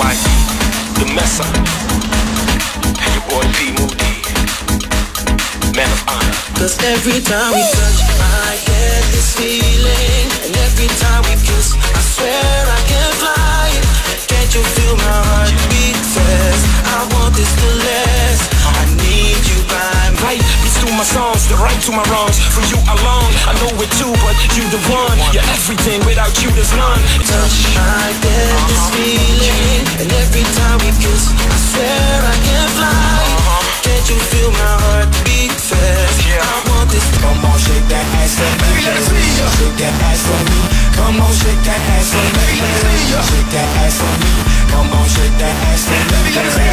wife, the messer, and your boy P. Moody, man of honor. Cause every time we touch, I get this feeling. And every time we kiss, I swear I can fly. Can't you feel my heart beat fast? I want this to last. I need you by my Right beats through my songs, the right to my wrongs. For you alone, I know it too, but you the one. You're everything, without you there's none. touch. I get ass for me. Come on, shake that ass for me. Shake that ass for me. Come on, shake that ass for me.